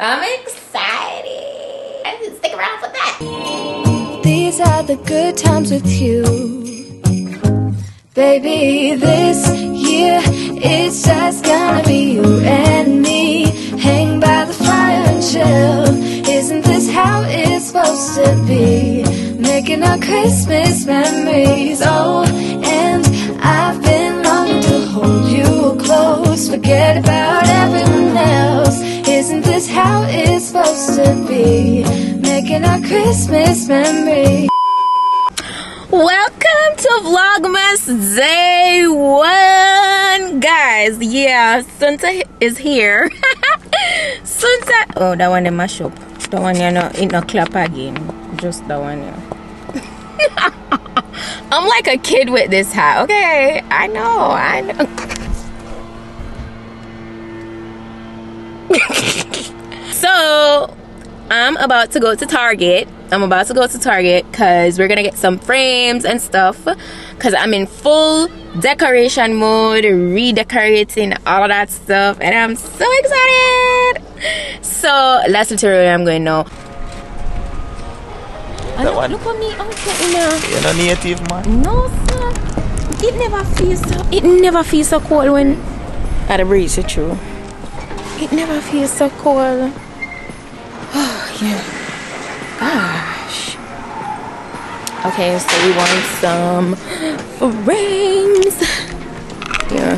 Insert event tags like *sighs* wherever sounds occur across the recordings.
I'm excited. Stick around for that. These are the good times with you. Baby, this year it's just gonna be you and me. Hang by the fire and chill. Isn't this how it's supposed to be? Making our Christmas memories. Oh, and I've been Forget about everyone else. Isn't this how it's supposed to be? Making our Christmas memories. Welcome to Vlogmas Day One, guys. Yeah, Santa is here. *laughs* Sunta. Oh, that one in my shop. That one you know, in a clap again. Just that one. *laughs* I'm like a kid with this hat. Okay, I know. I know. *laughs* so I'm about to go to Target. I'm about to go to Target because we're gonna get some frames and stuff. Cause I'm in full decoration mode, redecorating all of that stuff, and I'm so excited. So that's literally where I'm going now. That look, one? look at me oh, outfit now. You're not native, man. No, sir. It never feels so. It never feels so cold when. At a breeze, it's true. It never feels so cold. Oh yeah. Gosh. Okay, so we want some frames. Yeah.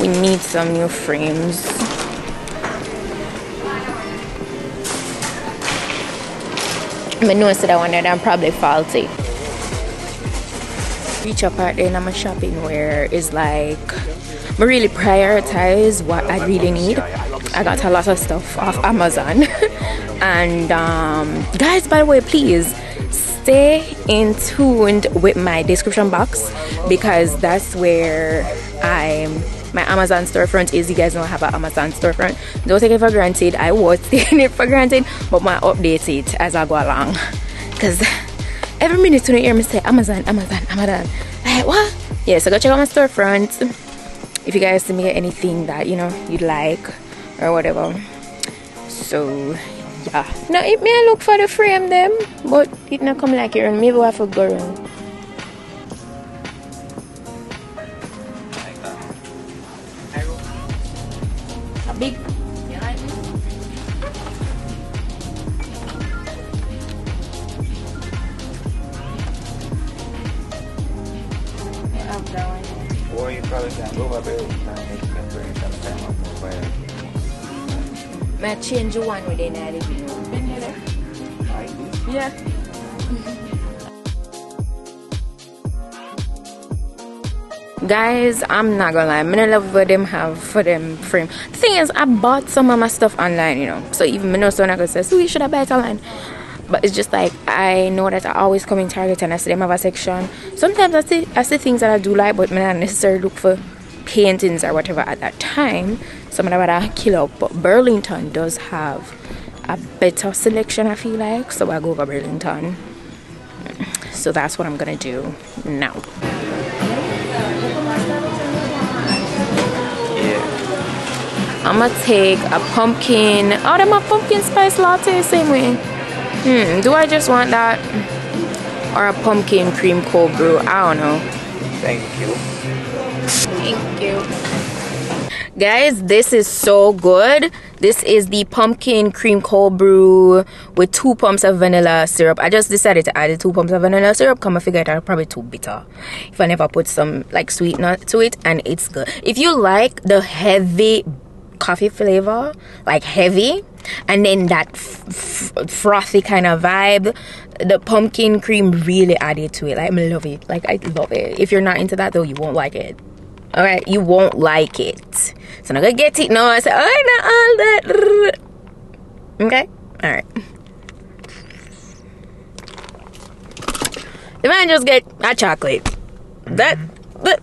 We need some new frames. I noticed that one that I'm probably faulty. Reach up part there in my shopping where is like really prioritize what I really need. I got a lot of stuff off Amazon. *laughs* and um, guys by the way please stay in tuned with my description box because that's where I'm my Amazon storefront is. You guys I have an Amazon storefront. Don't take it for granted. I was *laughs* taking it for granted but my update it as I go along. Because every minute you hear me say Amazon Amazon Amazon like what? Yeah so go check out my storefront if you guys me anything that you know you'd like or whatever. So yeah. Now it may look for the frame them but it not come like it and maybe we have may I change the one within the living room Like this. Yeah. Guys, I'm not gonna lie, I'm gonna love what them have for them frame. The thing is, I bought some of my stuff online, you know. So even me know someone gonna say, so you should have bought it online. But it's just like I know that I always come in Target and I see them have a section. Sometimes I see I see things that I do like, but I not necessarily look for paintings or whatever at that time. Some of that I kill out. But Burlington does have a better selection I feel like so I go over Burlington so that's what I'm gonna do now Yeah. I'm gonna take a pumpkin oh them my pumpkin spice latte same way hmm do I just want that or a pumpkin cream cold brew I don't know Thank you. Thank you. Guys, this is so good. This is the pumpkin cream cold brew with two pumps of vanilla syrup. I just decided to add two pumps of vanilla syrup. Come and figure it out, probably too bitter. If I never put some like sweetener to it, and it's good. If you like the heavy coffee flavor, like heavy, and then that frothy kind of vibe, the pumpkin cream really added to it. Like I love it. Like I love it. If you're not into that though, you won't like it. All right, you won't like it. So I'm get it. No, I said, oh, not all that. Okay, all right. The man just get a chocolate. That, that.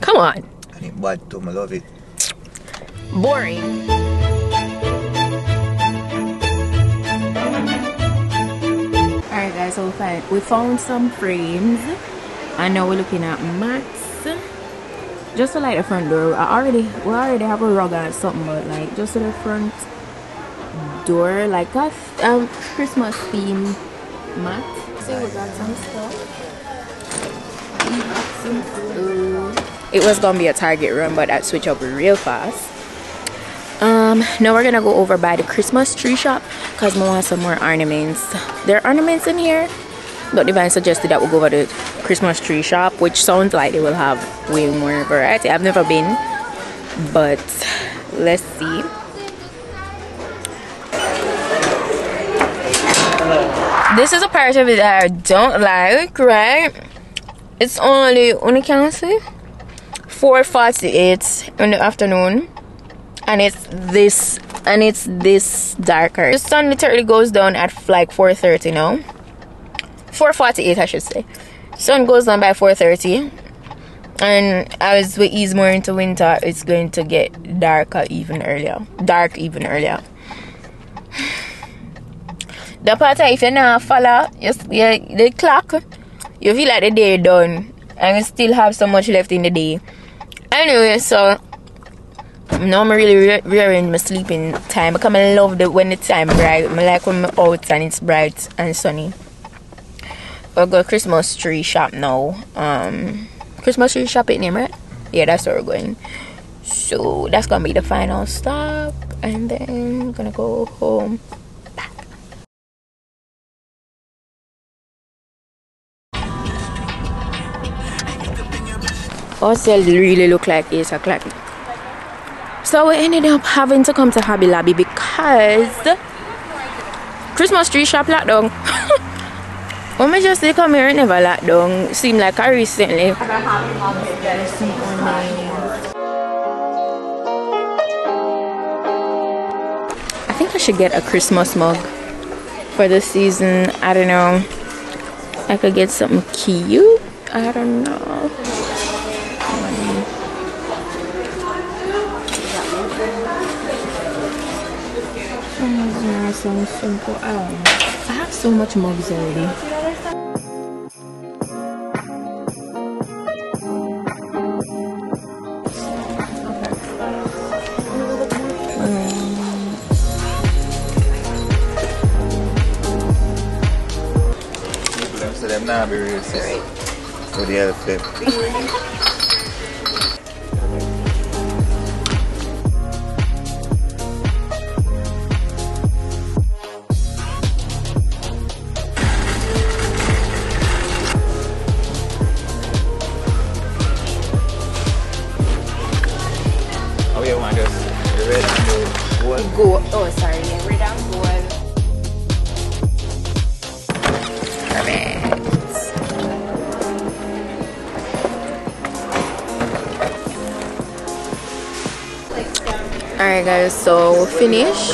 Come on, And it bad too, I love it. boring. Alright guys, so we found, we found some frames and now we're looking at mats just to like the front door. I already we already have a rug and something, but like just to the front door, like a um Christmas theme mat. See, we got some stuff. It was gonna be a Target run, but I switch up real fast. Um, now we're gonna go over by the Christmas tree shop because we want some more ornaments. There are ornaments in here, but Divine suggested that we go over the Christmas tree shop, which sounds like they will have way more variety. I've never been, but let's see. This is a part of it that I don't like, right? It's only, only can see 4.48 in the afternoon and it's this and it's this darker the sun literally goes down at like 4.30 now 4.48 I should say sun goes down by 4.30 and as we ease more into winter it's going to get darker even earlier dark even earlier the part if you now follow just yeah, the clock you feel like the day done and you still have so much left in the day anyway so now I'm really re- rearing my sleeping time because I love the when the time bright. I like when I'm out and it's bright and sunny. We'll go Christmas tree shop now. Um, Christmas tree shop in name, right? Yeah, that's where we're going. So that's gonna be the final stop, and then gonna go home. Also, really look like 8 o'clock. So we ended up having to come to Hobby Lobby because Christmas tree shop locked down. *laughs* when we just come here, it never locked down. Seemed like I recently. I think I should get a Christmas mug for the season. I don't know. I could get something cute. I don't know. Amazon simple. I don't know. I have so much mugs already. Them so them now be. With the other flip. *laughs* guys. So finish.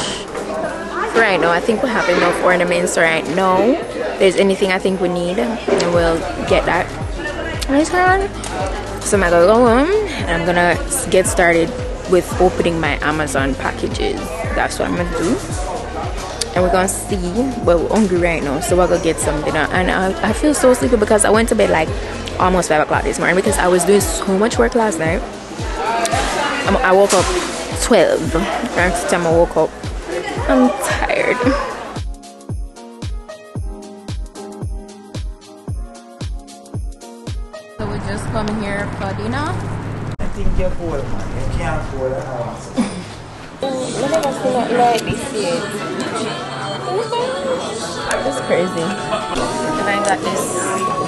Right now, I think we have enough ornaments right now. If there's anything I think we need, and we'll get that later. So I'm gonna go home and I'm gonna get started with opening my Amazon packages. That's what I'm gonna do. And we're gonna see. But we're hungry right now, so we're gonna get some dinner. And I, I feel so sleepy because I went to bed like almost five o'clock this morning because I was doing so much work last night. I woke up 12. That's the time I woke up. I'm tired. So we just come here for dinner. I think you're poor, man. You can't afford that house. *laughs* Um, I never seen it like this yet. That's crazy. And I got this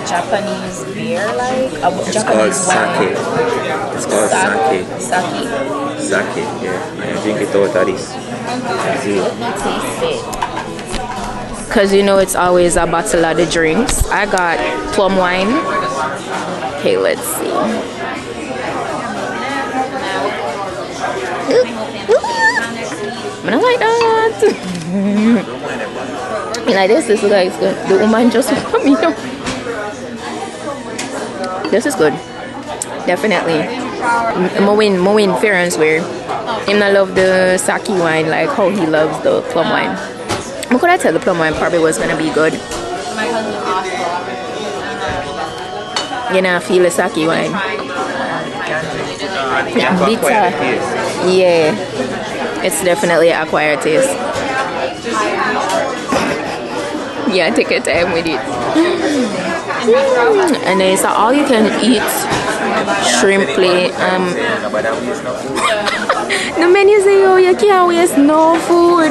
Japanese beer, like a It's Japanese called wine. sake. It's called sake. Sake. Sake, yeah. You drink it all that is. Cause you know it's always a bottle of the drinks. I got plum wine. Okay, let's see. I don't like that. *laughs* Like this? This is like good. The woman just *laughs* put me. This is good. Definitely. Win Farron's wear. Him not love the sake wine like how he loves the plum wine. I could I tell the plum wine probably was gonna be good. You know, feel the sake wine. Bitter. Yeah, it's definitely acquired taste. Yeah, take your time with it. Mm. And then it's all you can eat shrimp plate. Um, the *laughs* menu say, oh, you can't waste no food.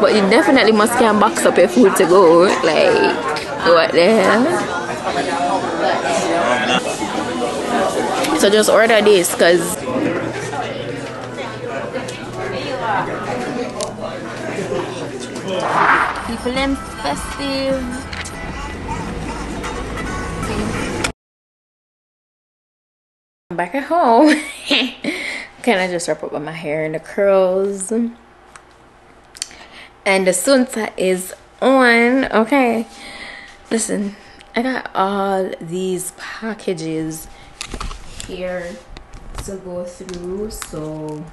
But you definitely must can box up your food to go. Like, what the hell? So just order this because people them festive. Back at home. *laughs* Can I just wrap up my hair and the curls? And the sunta is on. Okay. Listen, I got all these packages here to go through. So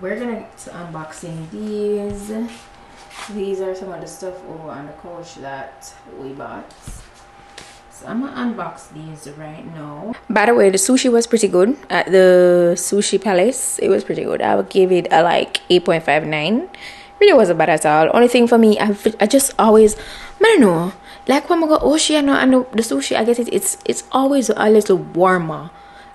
we're gonna to unboxing these. These are some of the stuff over on the couch that we bought. So I'm gonna unbox these right now. By the way, the sushi was pretty good at the sushi palace. It was pretty good. I would give it a like 8.59. Really wasn't bad at all. Only thing for me, I, I just always, I don't know. Like when I go Oceano and the, the sushi, I get it. It's it's always a little warmer.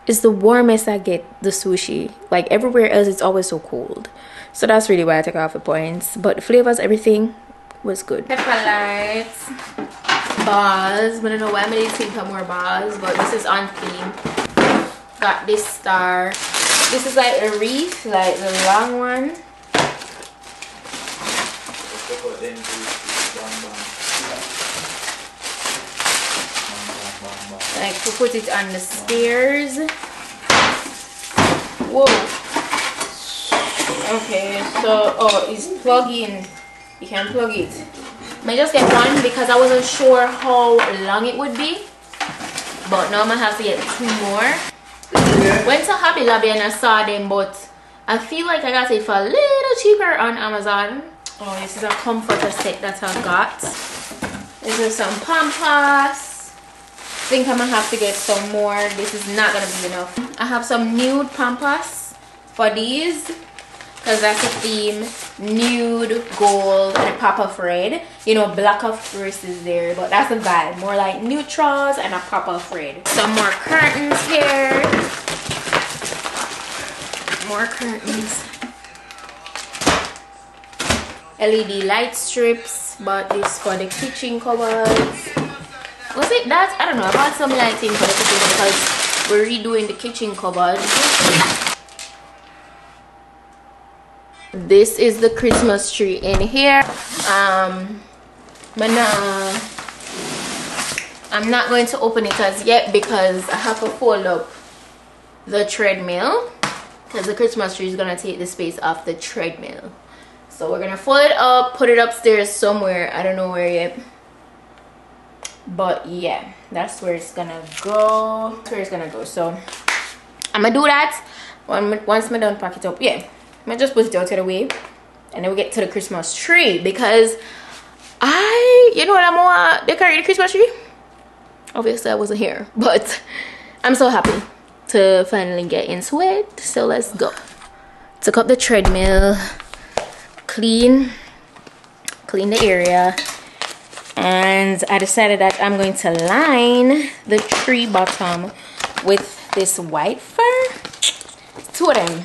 It's the warmest I get the sushi. Like everywhere else, it's always so cold. So that's really why I took off the points. But the flavors, everything was good. Pepper lights, bars. I don't know why I'm gonna think of more bars, but this is on theme. Got this star. This is like a wreath, like the long one. Like to put it on the stairs. Whoa. Okay, so oh, it's plug-in. You can plug it. I just get one because I wasn't sure how long it would be. But now I'm gonna have to get two more. Went to Hobby Lobby and I saw them, but I feel like I got it for a little cheaper on Amazon. Oh, this is a comforter set that I got. This is some pampas. Think I'm gonna have to get some more. This is not gonna be enough. I have some nude pampas for these because that's a theme nude gold and a pop of red. You know black of course is there but that's a vibe. More like neutrals and a pop of red. Some more curtains here. More curtains. Led light strips but this for the kitchen cupboards was it that? I don't know. I bought some lighting for the kitchen because we're redoing the kitchen cupboard this is the christmas tree in here. Um but i'm not going to open it as yet because i have to fold up the treadmill because the christmas tree is gonna take the space off the treadmill. So we're gonna fold it up put it upstairs somewhere i don't know where yet. But yeah that's where it's gonna go that's where it's gonna go. So i'm gonna do that once i'm done pack it up yeah I just put it out of the way and then we get to the Christmas tree because I, you know what I'm gonna decorate the Christmas tree? Obviously I wasn't here, *laughs* but I'm so happy to finally get into it. So let's go. Took up the treadmill, clean, clean the area, and I decided that I'm going to line the tree bottom with this white fur. Two of them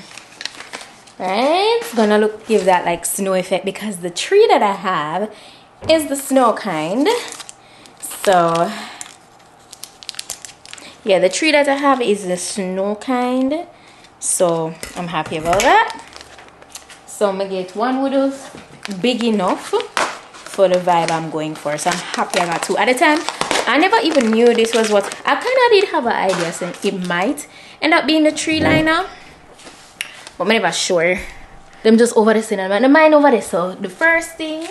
right? It's gonna look give that like snow effect because the tree that I have is the snow kind. So yeah the tree that I have is the snow kind. So I'm happy about that. So I'm gonna get one wood big enough for the vibe I'm going for. So I'm happy I got two. At a time I never even knew this was what I kind of did have an idea so it might end up being the tree liner but I'm never sure. Them just over the cinema. The mind over there. So the first thing,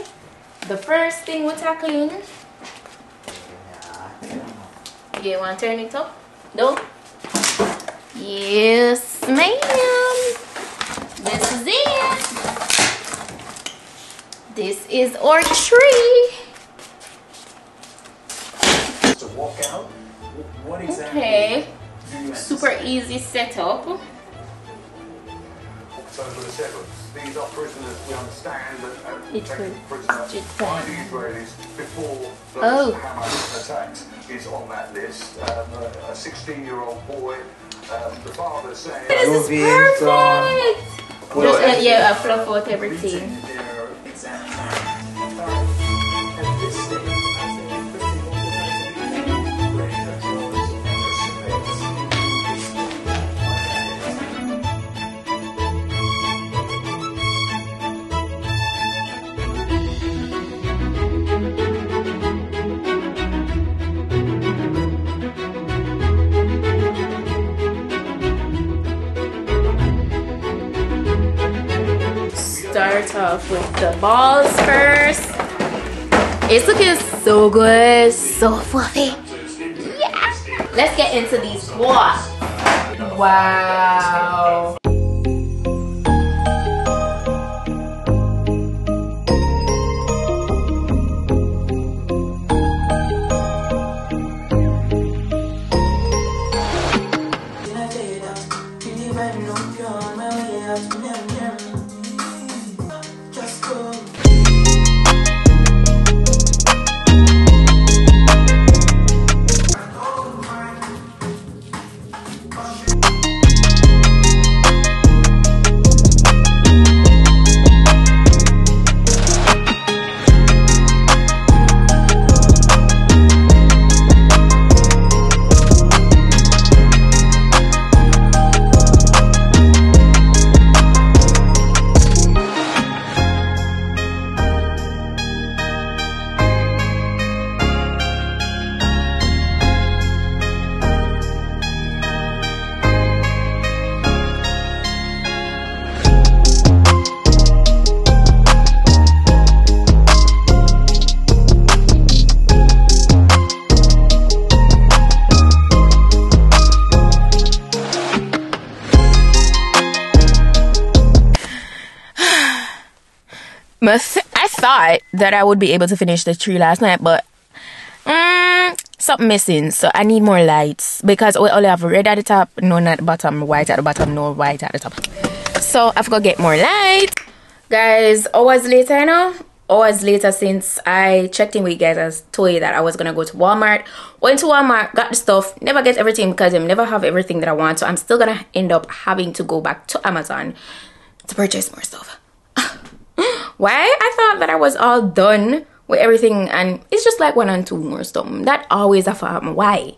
the first thing we're tackling. You want to turn it up? No? Yes, ma'am. This is it. This is our tree. To walk out? What exactly? Okay. super easy setup. October the 7th. These are prisoners, we understand, that uh, It's taken good. prisoner It's by fine. the Israelis before those Oh. Hamas attacks is on that list. Um, a 16-year-old boy, um, the father saying... This is Movie and so perfect. Just, uh, yeah, I fluff out everything. With the balls first. It's looking so good, so fluffy. Yeah. Let's get into these squats. Wow. I thought that I would be able to finish the tree last night, but mm, something missing. So I need more lights because we only have red at the top, no at the bottom, white at the bottom, no white at the top. So I've got to get more light. Guys, hours later, you know, hours later since I checked in with you guys, I told you that I was gonna go to Walmart. Went to Walmart, got the stuff, never get everything because I never have everything that I want. So I'm still gonna end up having to go back to Amazon to purchase more stuff. Why? I thought that I was all done with everything, and it's just like one and two more stuff. That always a happen. Why?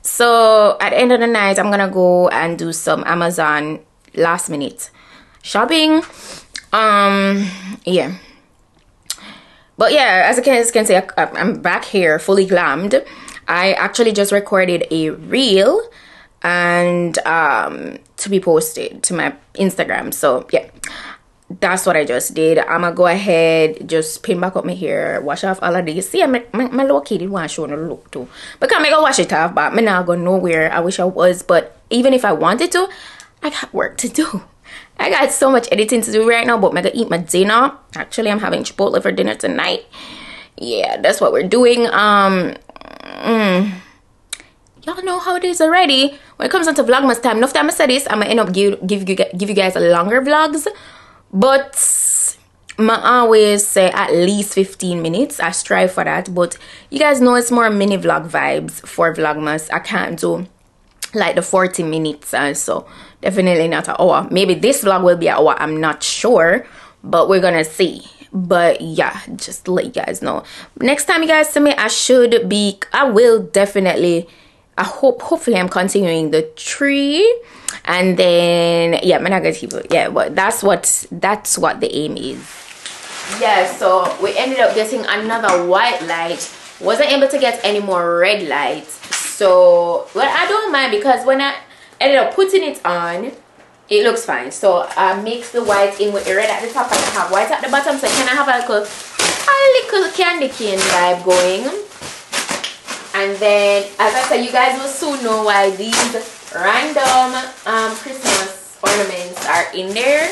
So at the end of the night, I'm gonna go and do some Amazon last minute shopping. Um, yeah. But yeah, as I can, as you can see, I, I'm back here fully glammed. I actually just recorded a reel and um to be posted to my Instagram. So yeah, that's what I just did. I'm gonna go ahead, just pin back up my hair, wash off all of this. See, my, my, little kid didn't want to show no look too. Because I'm gonna wash it off, but I'm not going nowhere. I wish I was, but even if I wanted to, I got work to do. I got so much editing to do right now, but I'm gonna eat my dinner. Actually, I'm having Chipotle for dinner tonight. Yeah, that's what we're doing. Um, mm, y'all know how it is already. When it comes down to Vlogmas time, enough time I said this, I'm gonna end up give give you give you guys a longer vlogs, but I always say at least 15 minutes. I strive for that, but you guys know it's more mini vlog vibes for Vlogmas. I can't do like the 40 minutes and so definitely not an hour. Maybe this vlog will be an hour. I'm not sure but we're gonna see. But yeah just let you guys know. Next time you guys see me i should be i will definitely i hope hopefully i'm continuing the tree and then yeah keep it. Yeah but that's what that's what the aim is. Yeah so we ended up getting another white light. Wasn't able to get any more red light. So well i don't mind because when i ended up putting it on it looks fine. So i mix the white in with the red at the top and I have white at the bottom. So can i have a little a little candy cane vibe going? And then as i said you guys will soon know why these random um christmas ornaments are in there.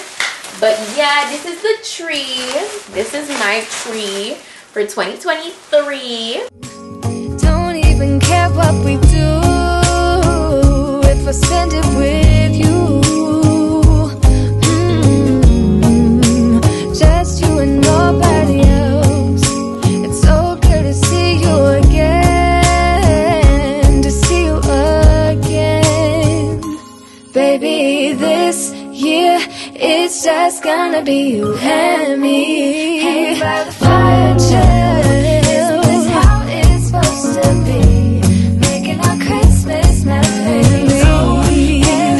But yeah this is the tree. This is my tree for 2023 Don't even care what we do. If it's just gonna be you and me. Hanging by the fire chill. Isn't this how it's supposed to be? Making our Christmas memories. Oh, yeah.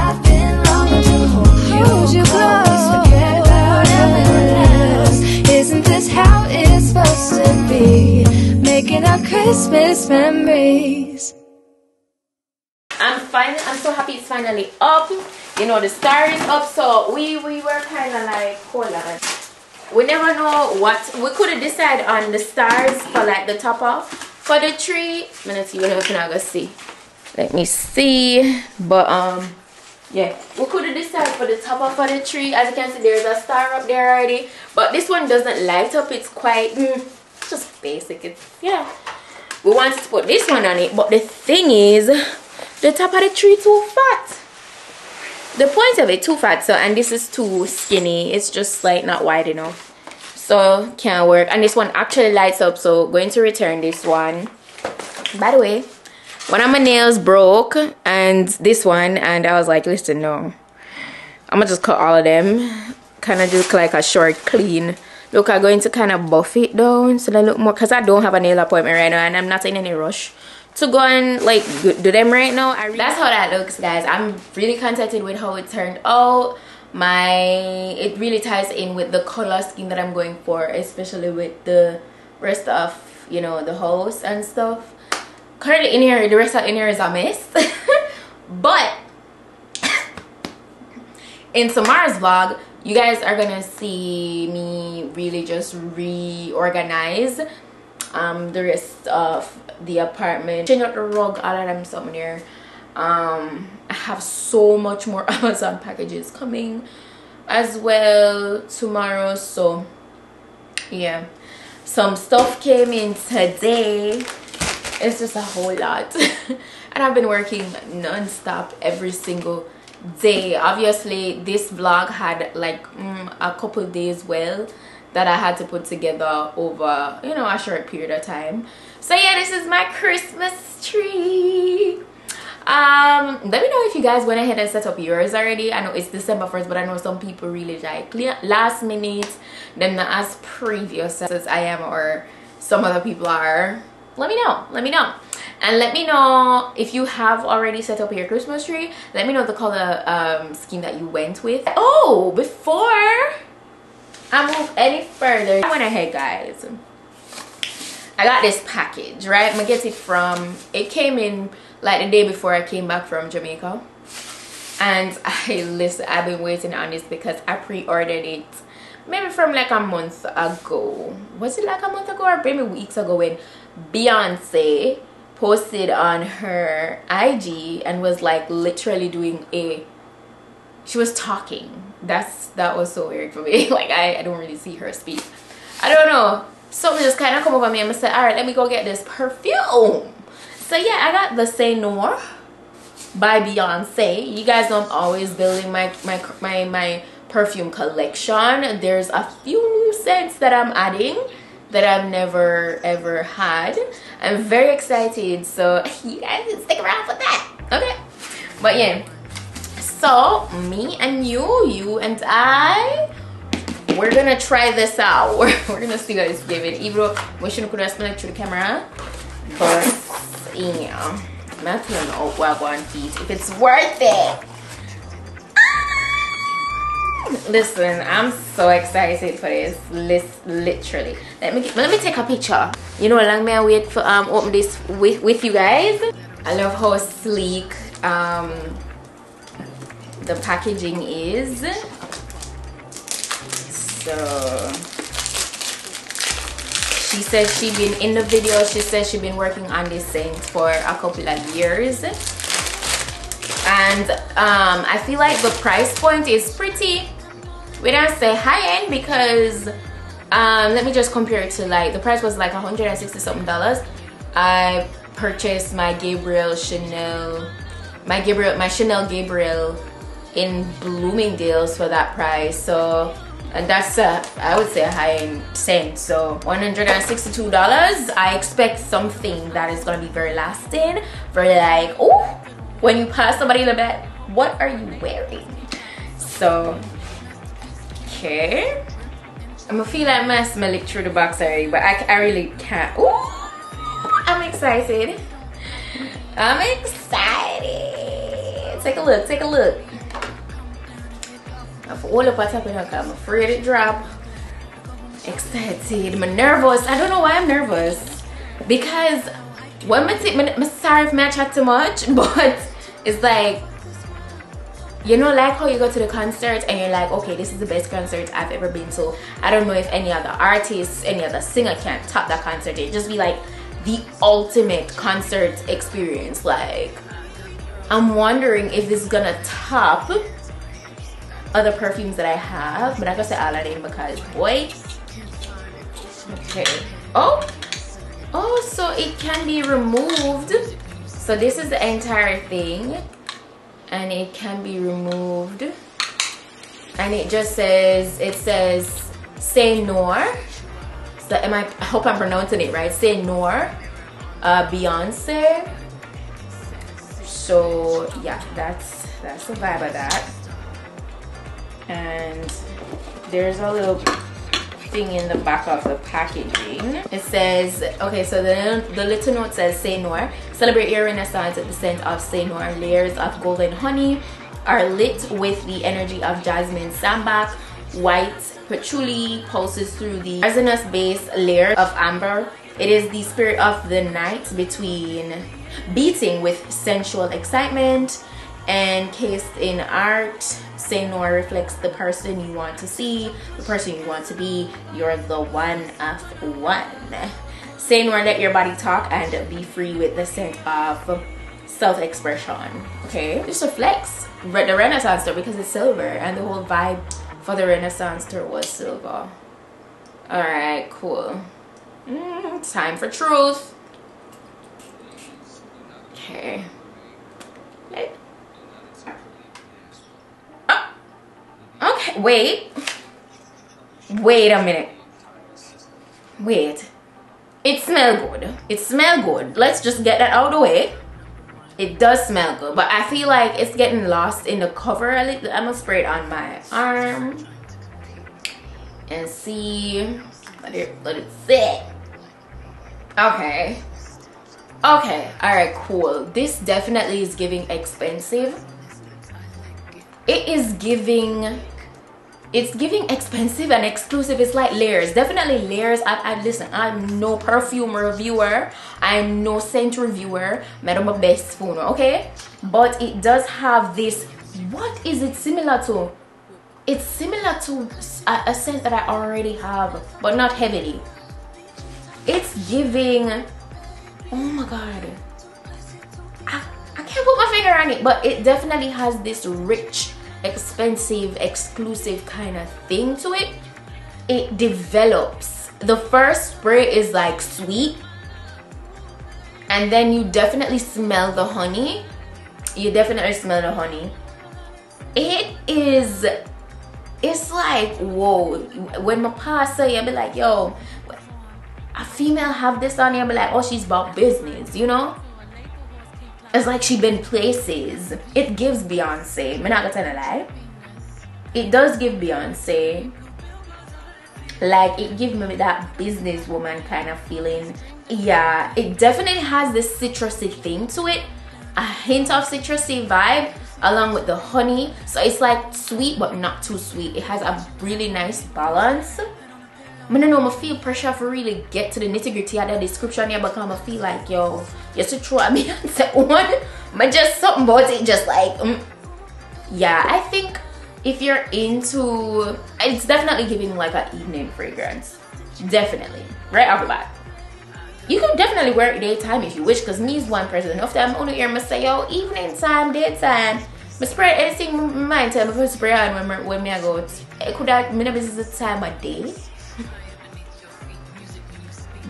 I've been longing to hold you close. Forget about everyone else. Isn't this how it's supposed to be? Making our Christmas memories. I'm finally I'm so happy it's finally up. You know the star is up so we we were kinda like hold on. We never know what we could have decided on the stars for like the top off for the tree. Let's see what else I'm gonna see. Let me see. But um yeah we could have decided for the top of the tree as you can see there's a star up there already but this one doesn't light up it's quite mm, just basic it's yeah we wanted to put this one on it but the thing is the top of the tree too fat. The point of it too fat so and this is too skinny. It's just like not wide enough. So can't work. And this one actually lights up so going to return this one. By the way one of my nails broke and this one and I was like listen no. I'm gonna just cut all of them. Kind of just like a short clean. Look I'm going to kind of buff it down so they look more because I don't have a nail appointment right now and I'm not in any rush to go and like do them right now really that's how that looks guys. I'm really contented with how it turned out. My it really ties in with the color scheme that I'm going for especially with the rest of you know the house and stuff. Currently in here the rest of in here is a mess. *laughs* But *coughs* in tomorrow's vlog you guys are gonna see me really just reorganize um the rest of the apartment. Change out the rug all of them something um i have so much more *laughs* amazon packages coming as well tomorrow so yeah. Some stuff came in today. It's just a whole lot. *laughs* And i've been working non-stop every single day. Obviously this vlog had like mm, a couple days well that i had to put together over you know a short period of time. So yeah this is my christmas tree um let me know if you guys went ahead and set up yours already. I know it's december 1st but i know some people really like last minute then not as previous as i am or some other people are. Let me know. Let me know. And let me know if you have already set up your christmas tree. Let me know the color um, scheme that you went with. Oh before i move any further. I went ahead guys. I got this package right? I'm gonna get it from it came in like the day before i came back from jamaica. And *laughs* i listen i've been waiting on this because i pre-ordered it maybe from like a month ago. Was it like a month ago or maybe weeks ago when beyonce posted on her ig and was like literally doing a she was talking that's that was so weird for me. *laughs* Like I, I don't really see her speak. I don't know. Something just kind of come over me. And I said all right let me go get this perfume. So yeah i got the Say Noir by beyonce you guys know i'm always building my my my, my perfume collection. There's a few new scents that i'm adding that i've never ever had. I'm very excited. So you guys can stick around for that. Okay. But yeah so me and you you and i we're gonna try this out. *laughs* We're, we're gonna see what it's giving. Could smell it through the camera but yeah oh well go on if it's worth it. Listen i'm so excited for this list literally. Let me let me take a picture. You know how long may i wait for um open this with with you guys. I love how sleek um the packaging is. So she said she been in the video she said she been working on this scent for a couple of years. And um, I feel like the price point is pretty. We don't say high end because um, let me just compare it to like the price was like 160 something dollars. I purchased my Gabrielle Chanel my Gabrielle my Chanel Gabrielle in Bloomingdale's for that price so and that's a, I would say a high-end scent so $162 I expect something that is gonna be very lasting for like oh when you pass somebody in the back what are you wearing so Okay. I'm gonna feel like I smell it through the box already, but I, I really can't. Ooh, I'm excited. I'm excited. Take a look, take a look. All up top of I'm afraid it drop. Excited. I'm nervous. I don't know why I'm nervous. Because when I take my, sorry if I chat too much, *laughs* but it's like you know like how you go to the concert and you're like okay this is the best concert i've ever been to i don't know if any other artist any other singer can top that concert it just be like the ultimate concert experience like i'm wondering if this is gonna top other perfumes that i have but i gotta say them because boy. Okay. Oh! Oh so it can be removed. So this is the entire thing and it can be removed. And it just says it says say nor so am I, I hope I'm pronouncing it right. Say nor uh, Beyonce. So yeah that's that's the vibe of that and there's a little thing in the back of the packaging. It says, okay, so the, the little note says Say Noir. Celebrate your renaissance at the scent of Say Noir. Layers of golden honey are lit with the energy of jasmine sambac. White patchouli pulses through the resinous base layer of amber. It is the spirit of the night between beating with sensual excitement and encased in art Say Noir reflects the person you want to see, the person you want to be. You're the one of one. Say Noir, let your body talk and be free with the scent of self-expression. Okay, just flex. The Renaissance store because it's silver and the whole vibe for the Renaissance store was silver. Alright, cool. Mm, time for truth. Okay. Okay, wait. Wait a minute. Wait. It smell good. It smell good. Let's just get that out of the way. It does smell good, but I feel like it's getting lost in the cover. I'm gonna spray it on my arm and see. Let it let it sit. Okay. Okay. All right. Cool. This definitely is giving expensive. It is giving it's giving expensive and exclusive. It's like layers. Definitely layers. I, I listen i'm no perfume reviewer. I'm no scent reviewer. Madam a best phone okay? But it does have this what is it similar to? It's similar to a, a scent that i already have but not heavily. It's giving oh my god. I, I can't put my finger on it but it definitely has this rich expensive, exclusive kind of thing to it, it develops. The first spray is like sweet, and then you definitely smell the honey. You definitely smell the honey. It is, it's like, whoa. When my pa say, I be like, yo, a female have this on here, I be like, oh, she's about business, you know? It's like she been places. It gives Beyonce. I'm not gonna lie. It does give Beyonce. Like it gives me that businesswoman kind of feeling. Yeah, it definitely has this citrusy thing to it. A hint of citrusy vibe along with the honey. So it's like sweet but not too sweet. It has a really nice balance. I don't know, I feel pressure for really get to the nitty gritty of the description here because I feel like, yo, you should throw at me and say one, but just something about it, just like, mm. yeah, I think if you're into, it's definitely giving like an evening fragrance. Definitely, right off the bat. You can definitely wear it daytime if you wish, because me is one person. Enough time only hear me say, yo, evening time, daytime. I spray anything my time before spray on when, when me I go. It could have, is the time of day *laughs*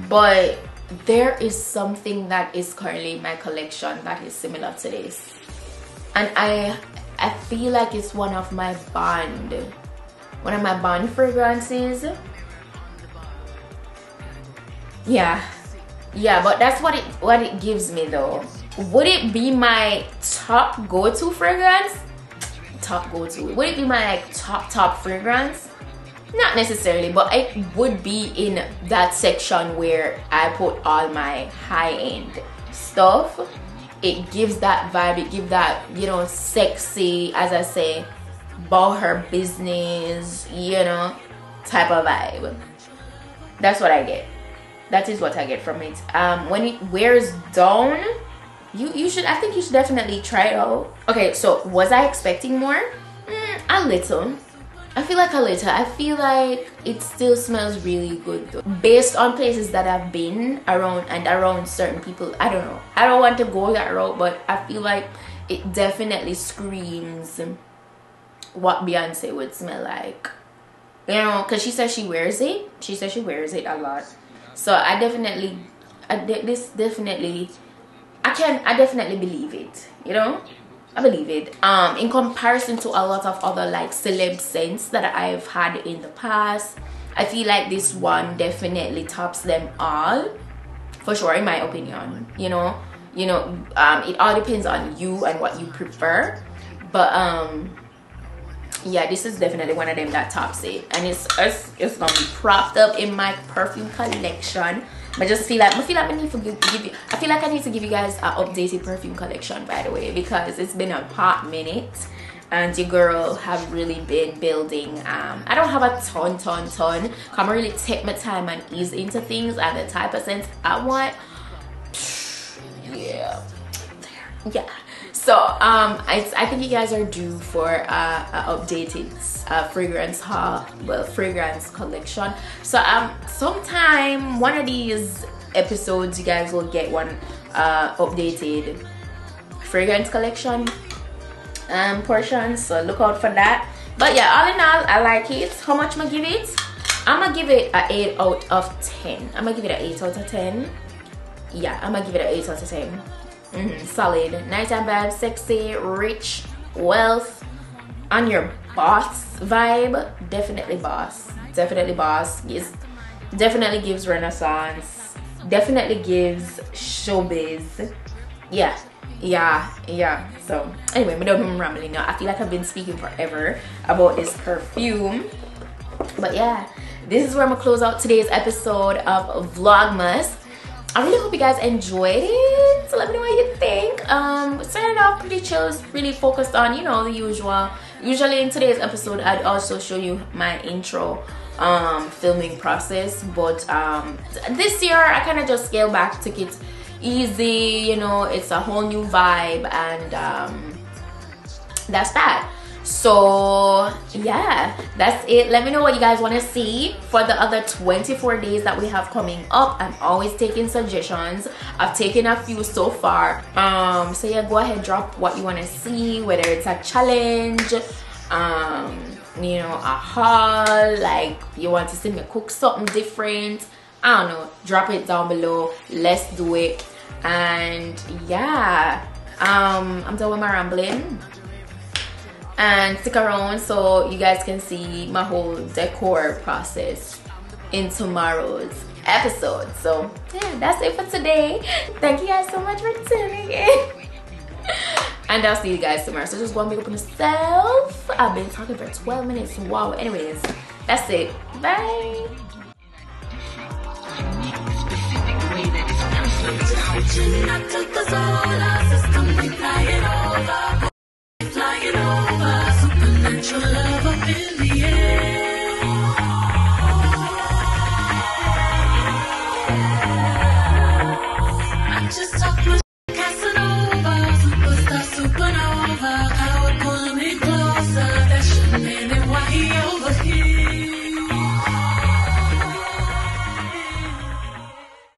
but there is something that is currently in my collection that is similar to this. And I I feel like it's one of my bond one of my bond fragrances. Yeah. Yeah but that's what it what it gives me though. Would it be my top go-to fragrance? Top go-to. Would it be my like top top fragrance not necessarily but it would be in that section where i put all my high-end stuff. It gives that vibe it gives that you know sexy as i say about her business you know type of vibe. That's what i get. That is what i get from it. Um when it wears down you you should i think you should definitely try it out. Okay so was i expecting more? Mm, a little I feel like a little. I feel like it still smells really good though. Based on places that I've been around and around certain people, I don't know. I don't want to go that route, but I feel like it definitely screams what Beyonce would smell like. You know, because she says she wears it. She says she wears it a lot. So I definitely, I de this definitely, I can, I definitely believe it. You know? I believe it. Um, in comparison to a lot of other like celeb scents that I've had in the past, I feel like this one definitely tops them all, for sure, in my opinion. You know, you know, um, it all depends on you and what you prefer, but um, yeah, this is definitely one of them that tops it, and it's it's, it's gonna be propped up in my perfume collection. I just feel like I feel like I need to give, give you I feel like I need to give you guys an updated perfume collection by the way because it's been a hot minute. And your girl have really been building um I don't have a ton ton ton. Come really take my time and ease into things and the type of scent I want. *sighs* Yeah. Yeah so um I, I think you guys are due for uh, a updated uh, fragrance haul well fragrance collection. So um sometime one of these episodes you guys will get one uh updated fragrance collection um portion. So look out for that. But yeah all in all i like it. How much am i give it? I'm gonna give it a 8 out of 10 i'm gonna give it an 8 out of 10 yeah i'm gonna give it an 8 out of 10 Mm -hmm. Solid. Nighttime vibe, sexy, rich, wealth. On your boss vibe, definitely boss. Definitely boss. Yes, definitely gives renaissance. Definitely gives showbiz. Yeah, yeah, yeah. So anyway, we don't rambling now. I feel like I've been speaking forever about this perfume. But yeah, this is where I'm gonna close out today's episode of Vlogmas. I really hope you guys enjoyed it. So let me know what you think. Um, started off pretty chill, really focused on, you know, the usual. Usually in today's episode, I'd also show you my intro um, filming process. But um, this year, I kind of just scaled back, took it easy, you know, it's a whole new vibe and um, that's that so yeah that's it. Let me know what you guys want to see for the other 24 days that we have coming up. I'm always taking suggestions. I've taken a few so far. Um so yeah go ahead drop what you want to see whether it's a challenge um you know a haul like you want to see me cook something different. I don't know drop it down below. Let's do it. And yeah um i'm done with my rambling and stick around so you guys can see my whole decor process in tomorrow's episode. So yeah that's it for today. Thank you guys so much for tuning in. *laughs* And i'll see you guys tomorrow. So just go and up on i've been talking for 12 minutes. Wow anyways that's it. Bye over. Supernatural love up